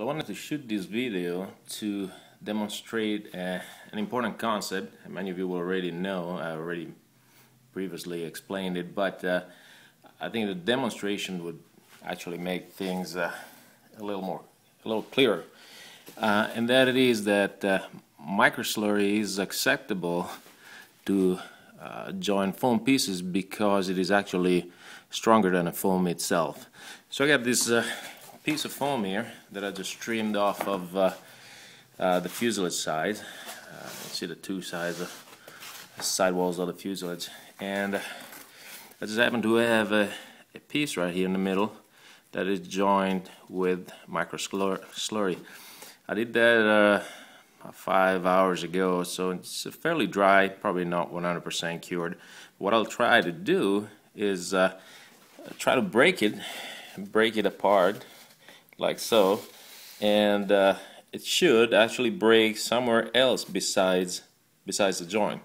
Well, I wanted to shoot this video to demonstrate uh, an important concept. Many of you will already know, I already previously explained it, but uh, I think the demonstration would actually make things uh, a little more, a little clearer. Uh, and that it is that uh, microslurry is acceptable to uh, join foam pieces because it is actually stronger than a foam itself. So I got this piece of foam here that I just trimmed off of uh, uh, the fuselage side. Uh, you see the two sides, of the side walls of the fuselage. And I just happen to have a, a, piece right here in the middle that is joined with micro slurry. I did that uh, five hours ago, so it's fairly dry, probably not 100% cured. What I'll try to do is uh, try to break it, break it apart like so and uh, it should actually break somewhere else besides besides the joint.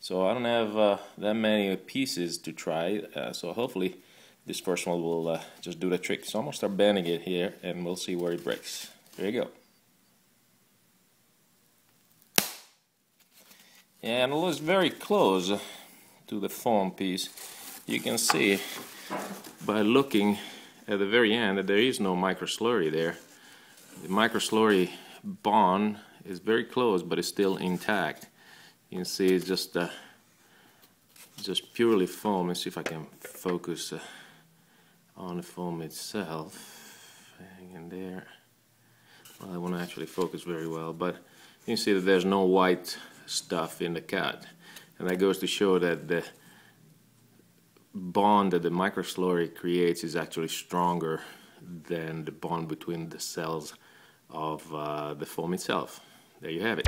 So I don't have uh, that many pieces to try uh, so hopefully this first one will uh, just do the trick. So I'm gonna start bending it here and we'll see where it breaks. There you go. And it looks very close to the foam piece. You can see by looking at the very end there is no microslurry there. The microslurry bond is very close but it's still intact. You can see it's just uh, just purely foam. Let's see if I can focus uh, on the foam itself. Hang in there. Well, I won't actually focus very well, but you can see that there's no white stuff in the cut. And that goes to show that the bond that the microslurry creates is actually stronger than the bond between the cells of uh, the foam itself. There you have it.